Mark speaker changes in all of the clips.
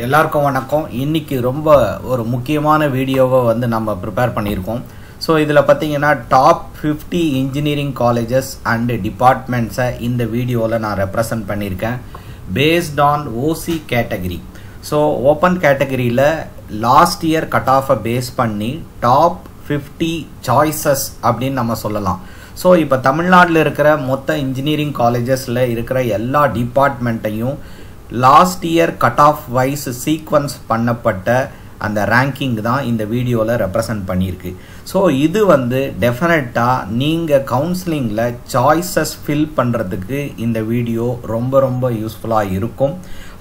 Speaker 1: எல்லாருக்கும் வணக்கம். இன்னைக்கு ரொம்ப ஒரு முக்கியமான வீடியோவை வந்து நம்ம ப்ரிப்பேர் பண்ணியிருக்கோம். ஸோ இதில் பார்த்தீங்கன்னா top fifty engineering colleges and டிபார்ட்மெண்ட்ஸை இந்த வீடியோவில் நான் ரெப்ரசன்ட் பண்ணியிருக்கேன். Based on OC category so open கேட்டகரியில் லாஸ்ட் இயர் கட் ஆஃபை பேஸ் பண்ணி டாப் ஃபிஃப்டி சாய்ஸஸ் அப்படின்னு நம்ம சொல்லலாம். ஸோ இப்போ தமிழ்நாட்டில் இருக்கிற மொத்த இன்ஜினியரிங் காலேஜஸில் இருக்கிற எல்லா டிபார்ட்மெண்ட்டையும் last year cut off wise sequence பண்ணப்பட்ட அந்த ரேங்கிங் தான் இந்த வீடியோவில் ரெப்ரசன்ட் பண்ணியிருக்கு. ஸோ இது வந்து டெஃபினட்டாக நீங்கள் கவுன்சிலிங்கில் சாய்ஸஸ் ஃபில் பண்ணுறதுக்கு இந்த வீடியோ ரொம்ப ரொம்ப யூஸ்ஃபுல்லாக இருக்கும்.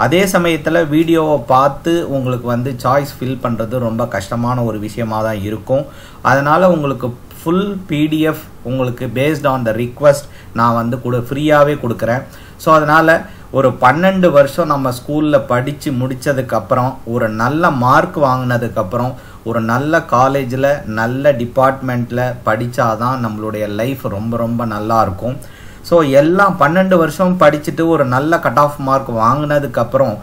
Speaker 1: அதே சமயத்தில் வீடியோவை பார்த்து உங்களுக்கு வந்து சாய்ஸ் ஃபில் பண்ணுறது ரொம்ப கஷ்டமான ஒரு விஷயமாக தான் இருக்கும். அதனால் உங்களுக்கு ஃபுல் பிடிஎஃப் உங்களுக்கு பேஸ்ட் ஆன் த ரிக்வஸ்ட் நான் வந்து கொடு ஃப்ரீயாகவே கொடுக்குறேன். ஸோ அதனால் ஒரு பன்னெண்டு வருஷம் நம்ம ஸ்கூலில் படித்து முடித்ததுக்கப்புறம் ஒரு நல்ல மார்க் வாங்கினதுக்கப்புறம் ஒரு நல்ல காலேஜில் நல்ல டிபார்ட்மெண்ட்டில் படித்தாதான் நம்மளுடைய லைஃப் ரொம்ப ரொம்ப நல்லா இருக்கும். ஸோ எல்லாம் பன்னெண்டு வருஷம் படிச்சுட்டு ஒரு நல்ல கட் ஆஃப் மார்க் வாங்கினதுக்கப்புறம்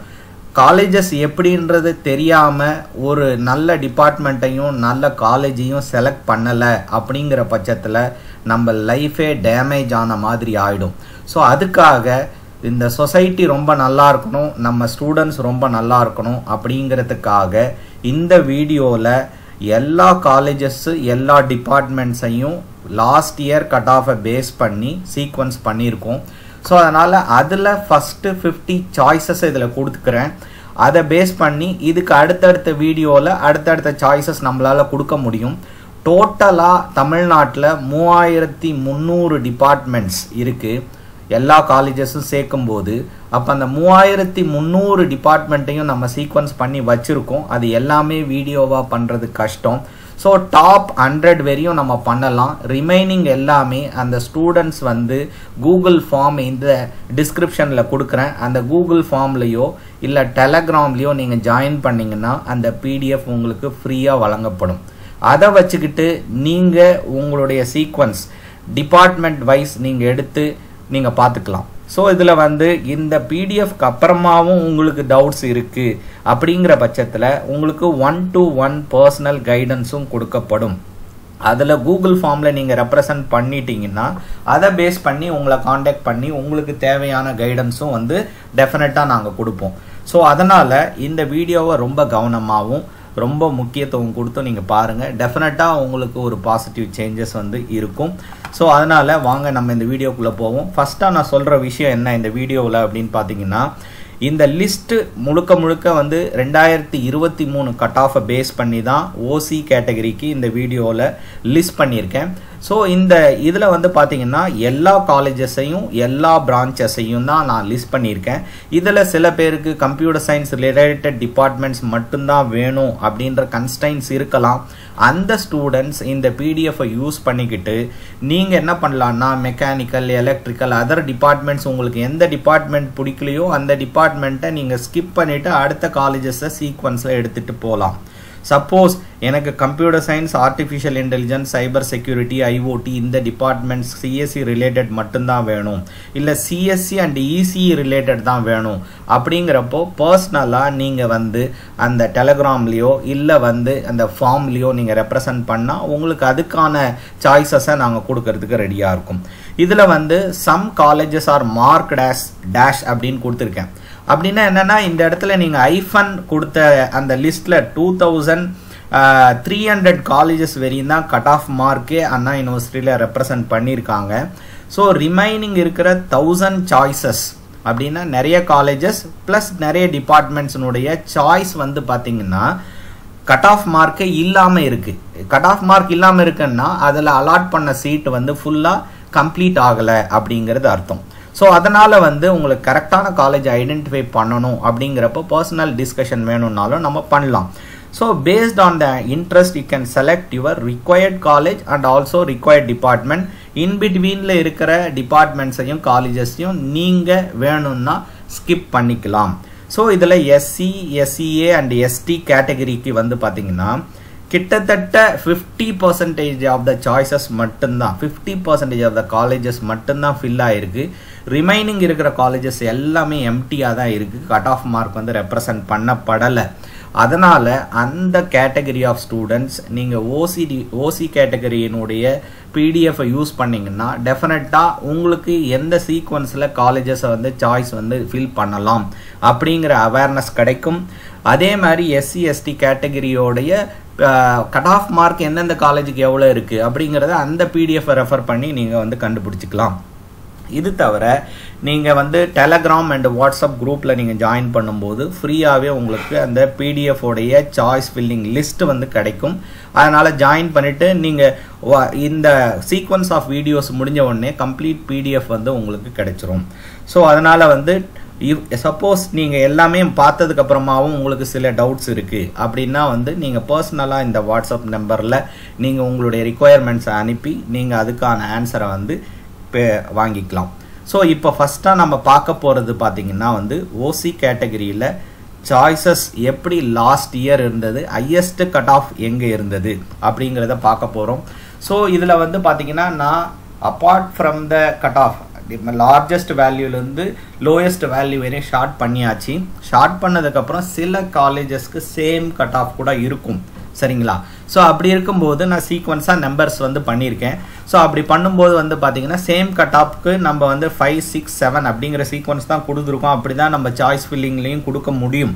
Speaker 1: காலேஜஸ் எப்படின்றது தெரியாமல் ஒரு நல்ல டிபார்ட்மெண்ட்டையும் நல்ல காலேஜையும் செலக்ட் பண்ணலை அப்படிங்கிற பட்சத்தில் நம்ம லைஃபே டேமேஜ் ஆன மாதிரி ஆகிடும் ஸோ அதுக்காக இந்த சொசைட்டி ரொம்ப நல்லா இருக்கணும் நம்ம ஸ்டூடெண்ட்ஸ் ரொம்ப நல்லா இருக்கணும் அப்படிங்கிறதுக்காக இந்த வீடியோவில் எல்லா காலேஜஸ்ஸு எல்லா டிபார்ட்மெண்ட்ஸையும் லாஸ்ட் இயர் கட் ஆஃபை பேஸ் பண்ணி சீக்வன்ஸ் பண்ணியிருக்கோம். ஸோ அதனால் அதில் ஃபஸ்ட்டு ஃபிஃப்டி சாய்ஸஸ் இதில் கொடுத்துக்கிறேன். அதை பேஸ் பண்ணி இதுக்கு அடுத்தடுத்த வீடியோவில் அடுத்தடுத்த சாய்ஸஸ் நம்மளால் கொடுக்க முடியும். டோட்டலாக தமிழ்நாட்டில் மூவாயிரத்தி முந்நூறு டிபார்ட்மெண்ட்ஸ் இருக்குது எல்லா காலேஜஸும் சேர்க்கும்போது அப்போ அந்த மூவாயிரத்தி முந்நூறு டிபார்ட்மெண்ட்டையும் நம்ம சீக்வன்ஸ் பண்ணி வச்சுருக்கோம். அது எல்லாமே வீடியோவாக பண்ணுறது கஷ்டம். ஸோ டாப் ஹண்ட்ரட் வரையும் நம்ம பண்ணலாம். ரிமைனிங் எல்லாமே அந்த ஸ்டூடெண்ட்ஸ் வந்து கூகுள் ஃபார்ம் இந்த டிஸ்கிரிப்ஷனில் கொடுக்குறேன். அந்த கூகுள் ஃபார்ம்லேயோ இல்லை டெலகிராம்லேயோ நீங்கள் ஜாயின் பண்ணிங்கன்னா அந்த பிடிஎஃப் உங்களுக்கு ஃப்ரீயாக வழங்கப்படும். அதை வச்சுக்கிட்டு நீங்கள் உங்களுடைய சீக்வன்ஸ் டிபார்ட்மெண்ட் வைஸ் நீங்கள் எடுத்து நீங்கள் பார்த்துக்கலாம். ஸோ இதில் வந்து இந்த பிடிஎஃப்க்கு அப்புறமாவும் உங்களுக்கு டவுட்ஸ் இருக்குது அப்படிங்கிற பட்சத்தில் உங்களுக்கு ஒன் டு ஒன் பர்சனல் கைடன்ஸும் கொடுக்கப்படும். அதில் கூகுள் ஃபார்மில் நீங்கள் ரெப்ரசன்ட் பண்ணிட்டீங்கன்னா அதை பேஸ் பண்ணி உங்களை காண்டாக்ட் பண்ணி உங்களுக்கு தேவையான கைடன்ஸும் வந்து டெஃபினட்டாக நாங்கள் கொடுப்போம். ஸோ அதனால் இந்த வீடியோவை ரொம்ப கவனமாகவும் ரொம்ப முக்கியத்துவம் கொடுத்து நீங்கள் பாருங்கள் டெஃபினட்டாக உங்களுக்கு ஒரு பாசிட்டிவ் சேஞ்சஸ் வந்து இருக்கும். ஸோ அதனால் வாங்க நம்ம இந்த வீடியோக்குள்ளே போவோம். ஃபஸ்ட்டாக நான் சொல்கிற விஷயம் என்ன இந்த வீடியோவில் அப்படின்னு பார்த்தீங்கன்னா இந்த லிஸ்ட்டு முழுக்க முழுக்க வந்து ரெண்டாயிரத்தி இருபத்தி மூணு கட் ஆஃபை பேஸ் பண்ணி தான் ஓசி கேட்டகரிக்கு இந்த வீடியோவில் லிஸ்ட் பண்ணியிருக்கேன். ஸோ இந்த இதில் வந்து பார்த்தீங்கன்னா எல்லா காலேஜஸையும் எல்லா பிரான்ச்சஸையும் தான் நான் லிஸ்ட் பண்ணியிருக்கேன். இதில் சில பேருக்கு கம்ப்யூட்டர் சயின்ஸ் ரிலேட்டட் டிபார்ட்மெண்ட்ஸ் மட்டும்தான் வேணும் அப்படின்ற கன்ஸ்டைன்ஸ் இருக்கலாம். அந்த ஸ்டூடெண்ட்ஸ் இந்த பிடிஎஃபை யூஸ் பண்ணிக்கிட்டு நீங்கள் என்ன பண்ணலான்னா மெக்கானிக்கல் எலக்ட்ரிக்கல் அதர் டிபார்ட்மெண்ட்ஸ் உங்களுக்கு எந்த டிபார்ட்மெண்ட் பிடிக்கலையோ அந்த டிபார்ட்மெண்ட்டை நீங்கள் ஸ்கிப் பண்ணிவிட்டு அடுத்த காலேஜஸை சீக்வன்ஸில் எடுத்துகிட்டு போகலாம். சப்போஸ் எனக்கு computer science artificial intelligence cyber security IoT இந்த டிபார்ட்மெண்ட்ஸ் சிஎஸ்சி ரிலேட்டட் மட்டும்தான் வேணும். இல்லை சிஎஸ்சி அண்ட் இசிஇ ரிலேட்டட் தான் வேணும். அப்படிங்கிறப்போ பர்சனலாக நீங்கள் வந்து அந்த டெலகிராம்லேயோ இல்லை வந்து அந்த ஃபார்ம்லேயோ நீங்கள் ரெப்ரசன்ட் பண்ணால் உங்களுக்கு அதுக்கான சாய்ஸஸை நாங்கள் கொடுக்கறதுக்கு ரெடியாக இருக்கும். இதில் வந்து some colleges are mark dash dash அப்படின்னு கொடுத்துருக்கேன். அப்படின்னா என்னென்னா இந்த இடத்துல நீங்கள் ஐஃபன் கொடுத்த அந்த லிஸ்ட்டில் two thousand three hundred colleges வரையும் தான் கட் ஆஃப் மார்க்கே அண்ணா யூனிவர்சிட்டியில் ரெப்ரசன்ட் பண்ணியிருக்காங்க ஸோ ரிமைனிங் இருக்கிற தௌசண்ட் சாய்ஸஸ் அப்படின்னா நிறைய காலேஜஸ் ப்ளஸ் நிறைய டிபார்ட்மெண்ட்ஸினுடைய சாய்ஸ் வந்து பார்த்தீங்கன்னா கட் ஆஃப் மார்க்கே இல்லாமல் இருக்குது கட் ஆஃப் மார்க் இல்லாமல் இருக்குன்னா அதில் அலாட் பண்ண சீட் வந்து ஃபுல்லாக கம்ப்ளீட் ஆகலை அப்படிங்கிறது அர்த்தம். ஸோ அதனால் வந்து உங்களுக்கு கரெக்டான காலேஜ் ஐடென்டிஃபை பண்ணணும் அப்படிங்கிறப்போ பர்சனல் டிஸ்கஷன் வேணும்னாலும் நம்ம பண்ணலாம். So based on the interest you can select your required college and also required department in பிட்வீனில் இருக்கிற டிபார்ட்மெண்ட்ஸையும் காலேஜஸையும் நீங்கள் வேணும்னா ஸ்கிப் பண்ணிக்கலாம். ஸோ இதில் எஸ்சி எஸ்சிஏ அண்ட் எஸ்டி கேட்டகரிக்கு வந்து பார்த்தீங்கன்னா கிட்டத்தட்ட fifty percentage of the choices மட்டும்தான். Fifty percentage of the colleges மட்டும்தான் ஃபில் ஆகிருக்கு ரிமைனிங் இருக்கிற காலேஜஸ் எல்லாமே எம்டியாக தான் இருக்குது கட் ஆஃப் மார்க் வந்து ரெப்ரசன்ட் பண்ணப்படலை. அதனால் அந்த கேட்டகரி ஆஃப் ஸ்டூடெண்ட்ஸ் நீங்கள் ஓசிடி ஓசி கேட்டகரியினுடைய பிடிஎஃப்பை யூஸ் பண்ணிங்கன்னா டெஃபினட்டாக உங்களுக்கு எந்த சீக்வன்ஸில் காலேஜஸை வந்து சாய்ஸ் வந்து ஃபில் பண்ணலாம் அப்படிங்கிற அவேர்னஸ் கிடைக்கும். அதே மாதிரி எஸ்சி எஸ்டி கேட்டகரியோடைய கட் ஆஃப் மார்க் எந்தெந்த காலேஜுக்கு எவ்வளோ இருக்குது அப்படிங்கிறத அந்த பிடிஎஃப்பை ரெஃபர் பண்ணி நீங்கள் வந்து கண்டுபிடிச்சிக்கலாம். இது தவிர நீங்கள் வந்து டெலகிராம் அண்ட் வாட்ஸ்அப் குரூப்பில் நீங்கள் ஜாயின் பண்ணும்போது ஃப்ரீயாகவே உங்களுக்கு அந்த பிடிஎஃப் உடைய சாய்ஸ் ஃபில்லிங் லிஸ்ட் வந்து கிடைக்கும். அதனால் ஜாயின் பண்ணிவிட்டு நீங்கள் இந்த சீக்வன்ஸ் ஆஃப் வீடியோஸ் முடிஞ்ச உடனே கம்ப்ளீட் பிடிஎஃப் வந்து உங்களுக்கு கிடைச்சிரும். ஸோ அதனால் வந்து சப்போஸ் நீங்கள் எல்லாமே பார்த்ததுக்கு அப்புறமாவும் உங்களுக்கு சில டவுட்ஸ் இருக்குது அப்படின்னா வந்து நீங்கள் பர்சனலாக இந்த வாட்ஸ்அப் நம்பரில் நீங்கள் உங்களுடைய ரிக்குயர்மெண்ட்ஸை அனுப்பி நீங்கள் அதுக்கான ஆன்சரை வந்து பே வாங்கிக்கலாம். ஸோ இப்போ ஃபஸ்ட்டாக நம்ம பார்க்க போகிறது பார்த்திங்கன்னா வந்து ஓசி கேட்டகரியில் சாய்ஸஸ் எப்படி லாஸ்ட் இயர் இருந்தது ஹையஸ்ட் கட் ஆஃப் எங்கே இருந்தது அப்படிங்கிறத பார்க்க போகிறோம் ஸோ இதில் வந்து பார்த்தீங்கன்னா நான் apart from the cut off largest வேல்யூலேருந்து lowest value வரையும் ஷார்ட் பண்ணியாச்சு. ஷார்ட் பண்ணதுக்கப்புறம் சில காலேஜஸ்க்கு சேம் கட் ஆஃப் கூட இருக்கும். சரிங்களா? ஸோ அப்படி இருக்கும்போது நான் சீக்வன்ஸாக நம்பர்ஸ் வந்து பண்ணியிருக்கேன். ஸோ அப்படி பண்ணும்போது வந்து பார்த்தீங்கன்னா சேம் கட் ஆஃப்க்கு நம்ம வந்து ஃபைவ் சிக்ஸ் செவன் அப்படிங்கிற சீக்வன்ஸ் தான் கொடுத்துருக்கோம். அப்படி தான் நம்ம சாய்ஸ் ஃபில்லிங்லேயும் கொடுக்க முடியும்.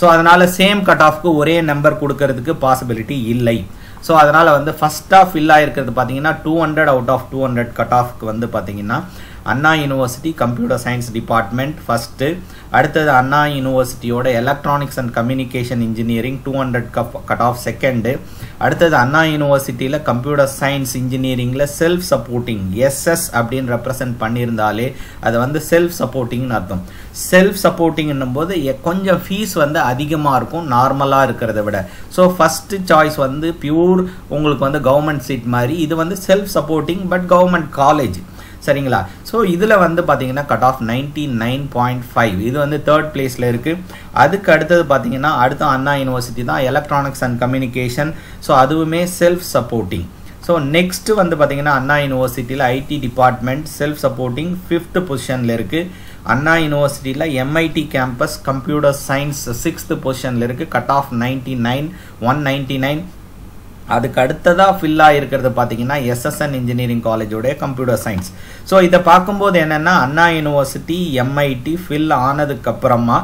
Speaker 1: ஸோ அதனால் சேம் கட் ஆஃப்க்கு ஒரே நம்பர் கொடுக்கறதுக்கு பாசிபிலிட்டி இல்லை. ஸோ அதனால் வந்து ஃபஸ்ட்டாக ஃபில் ஆகிருக்கிறது பார்த்தீங்கன்னா two hundred out of two hundred cut ஆஃப்க்கு வந்து பார்த்தீங்கன்னா Anna university computer science department first அடுத்தது Anna யூனிவர்சிட்டியோட electronics and communication engineering two hundred cut cut off second அடுத்தது அண்ணா யூனிவர்சிட்டியில் கம்ப்யூட்டர் சயின்ஸ் இன்ஜினியரிங்கில் செல்ஃப் சப்போர்ட்டிங் எஸ்எஸ் அப்படின்னு ரெப்ரசன்ட் பண்ணியிருந்தாலே அது வந்து செல்ஃப் சப்போர்ட்டிங்னு அர்த்தம். செல்ஃப் சப்போர்ட்டிங்னும் போது கொஞ்சம் ஃபீஸ் வந்து அதிகமாக இருக்கும் நார்மலாக இருக்கிறத விட. ஸோ ஃபஸ்ட்டு சாய்ஸ் வந்து பியூர் உங்களுக்கு வந்து கவர்மெண்ட் சீட் மாதிரி. இது வந்து self supporting but government college சரிங்களா? ஸோ இதில் வந்து பார்த்தீங்கன்னா cut off ninety nine point five இது வந்து தேர்ட் பிளேஸில் இருக்குது அதுக்கு அடுத்தது பார்த்தீங்கன்னா அடுத்த அண்ணா யூனிவர்சிட்டி தான் எலக்ட்ரானிக்ஸ் அண்ட் கம்யூனிகேஷன் ஸோ அதுவுமே செல்ஃப் சப்போர்ட்டிங் ஸோ நெக்ஸ்ட்டு வந்து பார்த்தீங்கன்னா அண்ணா யூனிவர்சிட்டியில் IT department self supporting fifth பொசிஷனில் இருக்குது அண்ணா யூனிவர்சிட்டியில் MIT campus computer science sixth பொசிஷனில் இருக்குது cut off ninety nine one ninety nine அதுக்கு அடுத்ததாக ஃபில் ஆகிருக்கிறது பார்த்தீங்கன்னா எஸ்எஸ்என் இன்ஜினியரிங் காலேஜோடைய கம்ப்யூட்டர் சயின்ஸ் ஸோ இதை பார்க்கும்போது என்னென்னா அண்ணா யூனிவர்சிட்டி எம்ஐடி ஃபில் ஆனதுக்கப்புறமா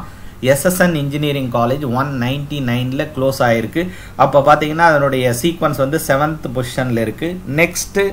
Speaker 1: SSN engineering college one ninety நைனில் க்ளோஸ் ஆகிருக்கு அப்போ பார்த்தீங்கன்னா அதனுடைய சீக்வன்ஸ் வந்து செவன்த் பொசிஷனில் இருக்குது நெக்ஸ்ட்டு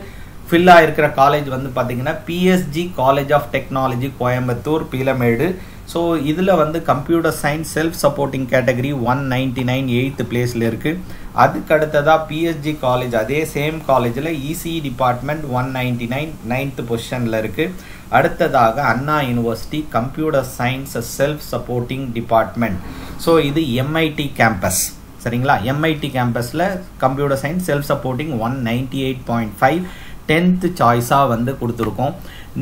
Speaker 1: ஃபில் ஆகிருக்கிற காலேஜ் வந்து பார்த்தீங்கன்னா PSG college of technology Coimbatore Peelamedu. So இதில் வந்து computer science self supporting category one ninety nine eighth பிளேஸில் இருக்குது அதுக்கு அடுத்ததாக பிஎஸ்ஜி காலேஜ் அதே சேம் காலேஜில் ECE department one ninety nine ninth பொசிஷனில் இருக்குது அடுத்ததாக Anna university computer science self supporting department so இது எம்ஐடி கேம்பஸ் சரிங்களா? MIT கேம்பஸில் computer science self supporting one ninety eight point five tenth சாய்ஸாக வந்து கொடுத்துருக்கோம்.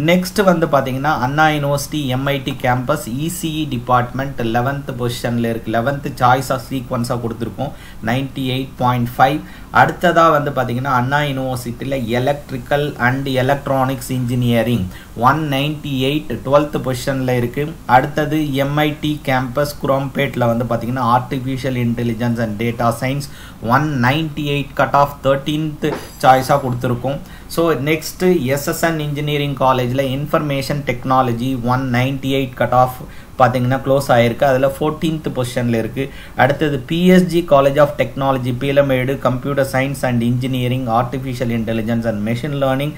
Speaker 1: நெக்ஸ்ட் வந்து பார்த்தீங்கன்னா Anna university MIT campus ECE department eleventh பொசிஷனில் இருக்குது லெவன்த்து சாய்ஸாக சீக்வன்ஸாக கொடுத்துருக்கோம். நைன்டி எயிட் பாயிண்ட் ஃபைவ் அடுத்ததாக வந்து பார்த்தீங்கன்னா அண்ணா யூனிவர்சிட்டியில் electrical and electronics engineering one ninety eight twelfth பொசிஷனில் இருக்குது அடுத்தது எம்ஐடி கேம்பஸ் குரோம்பேட்டில் வந்து பார்த்தீங்கன்னா artificial intelligence and data science one ninety eight cut off thirteenth சாய்ஸாக கொடுத்துருக்கோம். ஸோ நெக்ஸ்ட்டு எஸ்எஸ்என் இன்ஜினியரிங் காலேஜில் information technology one ninety eight cut off பார்த்தீங்கன்னா close ஆகிருக்கு அதில் ஃபோர்டீன்த் பொசிஷனில் இருக்குது அடுத்தது PSG college of technology Peelamedu computer science and engineering artificial intelligence and machine learning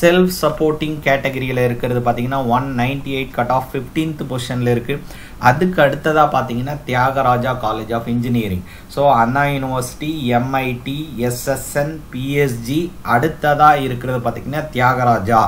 Speaker 1: self supporting கேட்டகரியில் இருக்கிறது பார்த்தீங்கன்னா one ninety eight cut off fifteenth பொசிஷனில் இருக்குது அதுக்கு அடுத்ததாக பார்த்தீங்கன்னா Thiagaraja college of engineering so Anna university MIT SSN PSG அடுத்ததாக இருக்கிறது பார்த்தீங்கன்னா தியாகராஜா.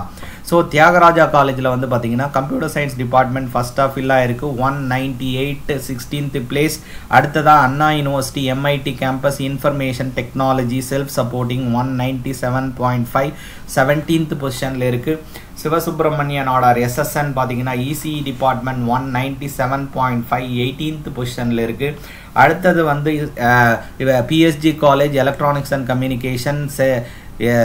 Speaker 1: ஸோ தியாகராஜா காலேஜில் வந்து பார்த்தீங்கன்னா கம்ப்யூட்டர் சயின்ஸ் டிபார்ட்மெண்ட் ஃபஸ்ட்டாக ஃபில் இருக்குது one ninety eight sixteenth place அடுத்ததாக Anna university MIT campus information technology self supporting one ninety seven point five seventeenth பொசிஷனில் இருக்குது சிவசுப்ரமணிய நாடார் எஸ்எஸ்என் பார்த்தீங்கன்னா ECE department one ninety seven point five eighteenth பொசிஷனில் இருக்குது அடுத்தது வந்து PSG college electronics and communication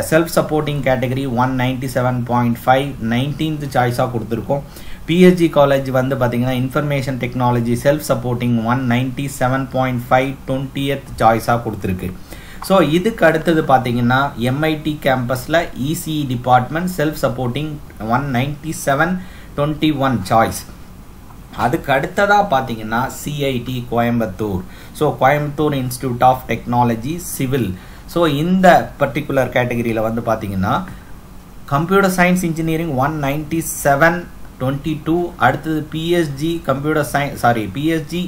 Speaker 1: self supporting category one ninety seven point five nineteenth சாய்ஸாக கொடுத்துருக்கோம். PhD college வந்து பார்த்திங்கன்னா information technology self supporting one ninety seven point five twentieth சாய்ஸாக கொடுத்துருக்கு. So இதுக்கு அடுத்தது பார்த்தீங்கன்னா MIT கேம்பஸில் ECE department self supporting one ninety seven twenty one choice அதுக்கு அடுத்ததாக பார்த்தீங்கன்னா CIT Coimbatore. So Coimbatore institute of technology civil so இந்த particular கேட்டகரியில் வந்து பார்த்தீங்கன்னா computer science engineering one ninety seven twenty two அடுத்தது PSG computer science sorry PSG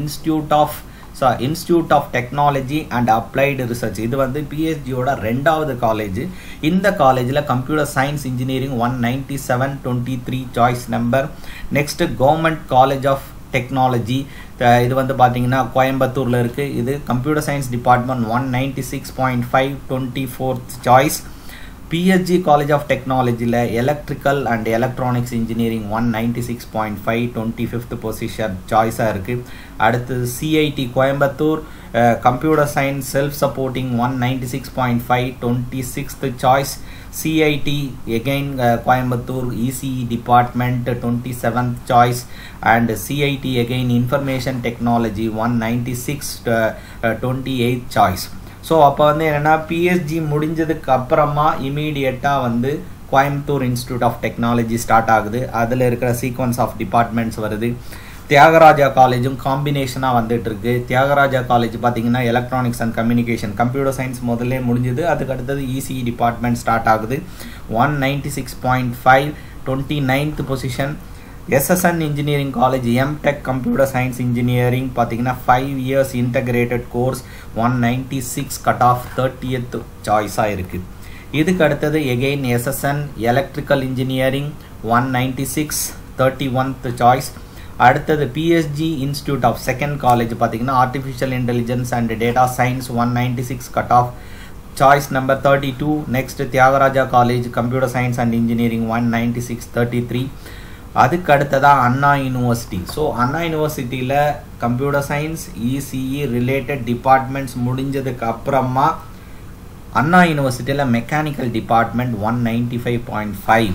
Speaker 1: institute of so institute of technology and applied research இது வந்து பிஎஸ்ஜியோட ரெண்டாவது college இந்த காலேஜில் computer science engineering one ninety seven twenty three choice number next government college of technology இது வந்து பார்த்தீங்கன்னா கோயம்புத்தூரில் இருக்குது இது computer science department one ninety six point five twenty fourth choice PHG college of டெக்னாலஜியில் electrical and electronics engineering one ninety six point five twenty fifth position சாய்ஸாக இருக்குது அடுத்தது CIT Coimbatore computer science self supporting one ninety six point five twenty sixth choice CIT again Coimbatore ECE department twenty seventh choice and CIT again information technology one ninety six twenty eight choice so அப்போ வந்து என்னென்னா பிஎஸ்ஜி முடிஞ்சதுக்கு அப்புறமா இமீடியட்டாக வந்து Coimbatore institute of technology start ஆகுது. அதில் இருக்கிற சீக்வன்ஸ் ஆஃப் டிபார்ட்மெண்ட்ஸ் வருது. தியாகராஜா காலேஜும் காம்பினேஷனாக வந்துட்டு இருக்கு தியாகராஜா காலேஜ் பார்த்தீங்கன்னா electronics and communication computer science முதல்ல முடிஞ்சது. அதுக்கு அடுத்தது இசிஇ டிபார்ட்மெண்ட் ஸ்டார்ட் ஆகுது. One ninety six point five twenty ninth position SSN engineering college MTech computer science engineering பார்த்தீங்கன்னா five years integrated course one ninety six cut off thirtieth சாய்ஸாக இருக்குது இதுக்கு அடுத்தது again SSN electrical engineering one ninety six thirty oneth choice அடுத்தது PSG institute of second college பார்த்தீங்கன்னா artificial intelligence and data science one ninety six cut off choice number thirty two next Thiagaraja college computer science and engineering one ninety six thirty three அதுக்கு அடுத்ததாக Anna university so Anna யூனிவர்சிட்டியில் computer science ECE related departments முடிஞ்சதுக்கு அப்புறமா அண்ணா யூனிவர்சிட்டியில் mechanical department one ninety five point five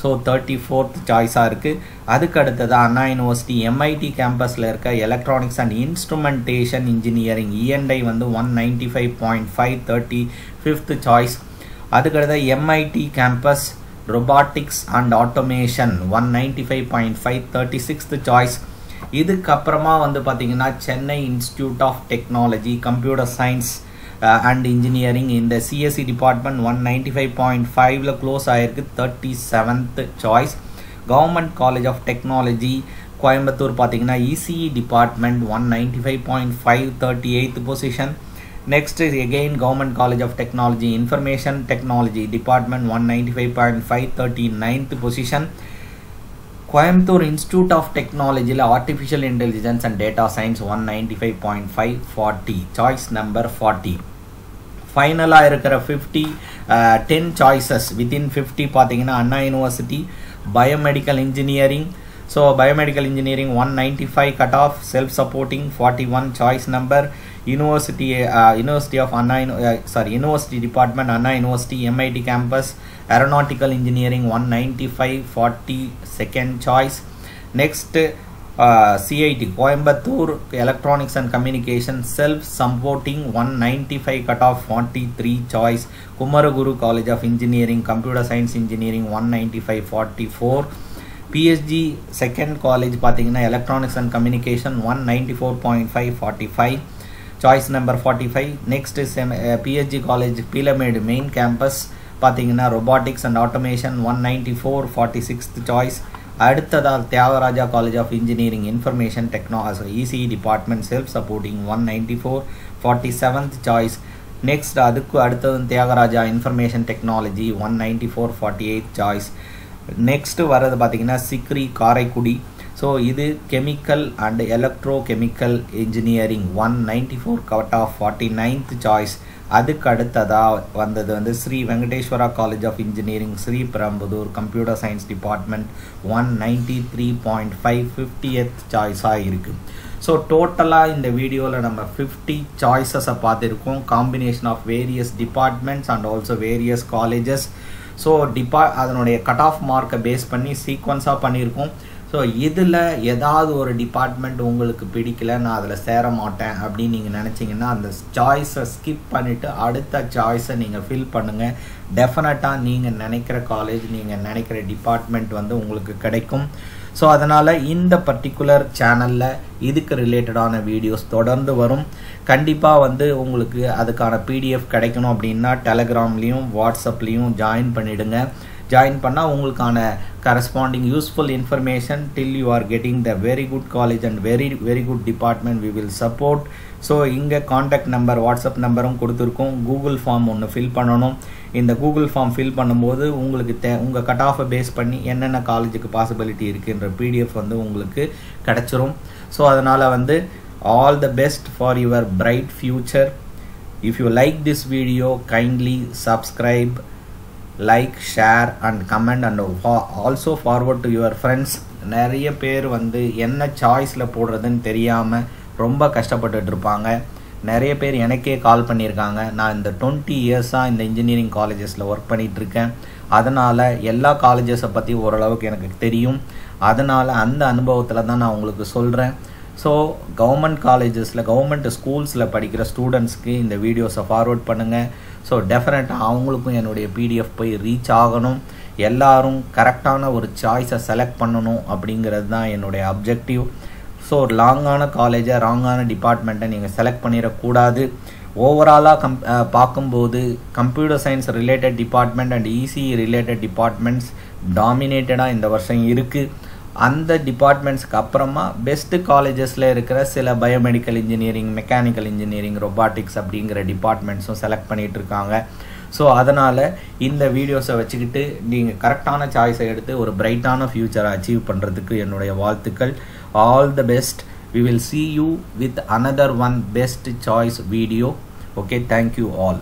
Speaker 1: so thirty fourth சாய்ஸாக இருக்குது அதுக்கு அடுத்தது Anna university MIT கேம்பஸில் இருக்க electronics and instrumentation engineering ENI வந்து one ninety five point five thirty fifth choice அதுக்கடுத்த MIT campus robotics and automation one ninety five point five thirty sixth choice இதுக்கப்புறமா வந்து பார்த்தீங்கன்னா Chennai institute of technology computer science and engineering இந்த CSC department one ninety five point ஃபைவ்ல close ஆகிருக்கு thirty seventh choice government college of technology Coimbatore பார்த்தீங்கன்னா ECE department one ninety five point five thirty eighth position Next is again Government College of Technology Information Technology Department 195.5 39th position Coimbatore Institute of Technology Artificial Intelligence and Data Science 195.5 40 choice number 40 ஃபைனலாக இருக்கிற fifty ten choices within fifty பார்த்தீங்கன்னா Anna university biomedical engineering so biomedical engineering one ninety five cut off self supporting forty one choice number university university of Anna sorry university department Anna university MIT campus aeronautical engineering one ninety five forty second choice next CIT Coimbatore electronics and communication self supporting one ninety five cut off forty three choice Kumaraguru college of engineering computer science engineering one ninety five forty four PSG second college பார்த்தீங்கன்னா electronics and communication one ninety four point five forty five choice number forty five next same PSG college Peelamedu main campus பார்த்தீங்கன்னா robotics and automation one ninety four forty sixth choice அடுத்ததால் Thiagaraja college of engineering information technology ECE department self supporting one ninety four forty seventh choice next அதுக்கு அடுத்தது Thiagaraja information technology one ninety four forty eight choice next வர்றது பார்த்தீங்கன்னா CECRI Karaikudi. So இது chemical and electro chemical engineering one ninety four cut off forty ninth choice அதுக்கு அடுத்ததாக வந்தது வந்து Sri Venkateswara college of engineering Sriperumbudur computer science department one ninety three point five fiftieth சாய்ஸாக இருக்குது so டோட்டலாக இந்த வீடியோவில் நம்ம ஃபிஃப்டி சாய்ஸஸை பார்த்துருக்கோம். Combination of various departments and also various colleges so டிபா அதனுடைய கட் ஆஃப் மார்க்கை பேஸ் பண்ணி சீக்வன்ஸாக பண்ணியிருக்கோம். ஸோ இதில் ஏதாவது ஒரு டிபார்ட்மெண்ட் உங்களுக்கு பிடிக்கல நான் அதில் சேர மாட்டேன் அப்படின்னு நீங்கள் நினச்சிங்கன்னா அந்த சாய்ஸை ஸ்கிப் பண்ணிவிட்டு அடுத்த சாய்ஸை நீங்கள் ஃபில் பண்ணுங்கள் டெஃபினட்டாக நீங்கள் நினைக்கிற காலேஜ் நீங்கள் நினைக்கிற டிபார்ட்மெண்ட் வந்து உங்களுக்கு கிடைக்கும். ஸோ அதனால் இந்த பர்டிகுலர் சேனலில் இதுக்கு ரிலேட்டடான வீடியோஸ் தொடர்ந்து வரும். கண்டிப்பாக வந்து உங்களுக்கு அதுக்கான பிடிஎஃப் கிடைக்கணும் அப்படின்னா டெலகிராம்லேயும் வாட்ஸ்அப்லேயும் ஜாயின் பண்ணிவிடுங்க ஜாயின் பண்ணால் உங்களுக்கான corresponding useful information till you are getting the very good college and very very good department we will support so இங்கே காண்டாக்ட் நம்பர் வாட்ஸ்அப் நம்பரும் கொடுத்துருக்கோம். கூகுள் ஃபார்ம் ஒன்று ஃபில் பண்ணணும். இந்த கூகுள் ஃபார்ம் ஃபில் பண்ணும்போது உங்களுக்கு தே உங்கள் கட் ஆஃபை பேஸ் பண்ணி என்னென்ன காலேஜுக்கு பாசிபிலிட்டி இருக்குன்ற பிடிஎஃப் வந்து உங்களுக்கு கிடச்சிரும். ஸோ அதனால் வந்து all the best for your bright future if you like this video kindly subscribe like share and comment and also forward to your friends நிறைய பேர் வந்து என்ன சாய்ஸில் போடுறதுன்னு தெரியாமல் ரொம்ப கஷ்டப்பட்டுட்டு இருப்பாங்க. நிறைய பேர் எனக்கே கால் பண்ணியிருக்காங்க. நான் இந்த டுவெண்ட்டி இயர்ஸாக இந்த இன்ஜினியரிங் காலேஜஸில் ஒர்க் பண்ணிகிட்ருக்கேன் அதனால் எல்லா காலேஜஸை பற்றி ஓரளவுக்கு எனக்கு தெரியும். அதனால் அந்த அனுபவத்தில் தான் நான் உங்களுக்கு சொல்கிறேன் ஸோ கவர்மெண்ட் காலேஜஸில் கவர்மெண்ட் ஸ்கூல்ஸில் படிக்கிற ஸ்டூடெண்ட்ஸ்க்கு இந்த வீடியோஸை ஃபார்வர்ட் பண்ணுங்கள் ஸோ டெஃபினட்டாக அவங்களுக்கும் என்னுடைய பிடிஎஃப் போய் ரீச் ஆகணும். எல்லாரும் கரெக்டான ஒரு சாய்ஸை செலக்ட் பண்ணணும் அப்படிங்கிறது தான் என்னுடைய அப்ஜெக்டிவ் ஸோ லாங்கான காலேஜை ராங்கான டிபார்ட்மெண்ட்டை நீங்கள் செலக்ட் பண்ணிடக்கூடாது. ஓவராலாக கம் பார்க்கும்போது computer science related department and ECE related departments டாமினேட்டடாக இந்த வருஷம் இருக்குது அந்த டிபார்ட்மெண்ட்ஸ்க்கு அப்புறமா பெஸ்ட்டு காலேஜஸில் இருக்கிற சில biomedical engineering mechanical engineering robotics அப்படிங்கிற டிபார்ட்மெண்ட்ஸும் செலக்ட் பண்ணிகிட்டு இருக்காங்க. ஸோ அதனால் இந்த வீடியோஸை வச்சுக்கிட்டு நீங்கள் கரெக்டான சாய்ஸை எடுத்து ஒரு பிரைட்டான ஃப்யூச்சரை அச்சீவ் பண்ணுறதுக்கு என்னுடைய வாழ்த்துக்கள். All the best we will see you with another one best choice video okay thank you all